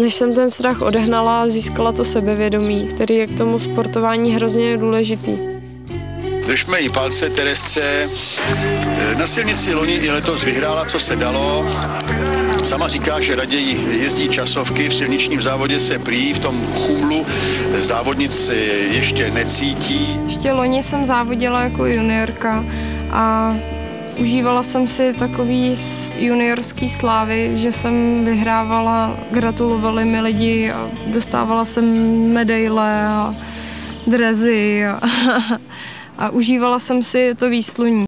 Než jsem ten strach odehnala, získala to sebevědomí, který je k tomu sportování hrozně důležitý. Držme jí palce Teresce. Na silnici loni i letos vyhrála, co se dalo. Sama říká, že raději jezdí časovky, v silničním závodě se prý v tom chumlu závodnic ještě necítí. Ještě loni jsem závodila jako juniorka a Užívala jsem si takový juniorský slávy, že jsem vyhrávala, gratulovali mi lidi a dostávala jsem medaile a drezy a, a užívala jsem si to výsluní.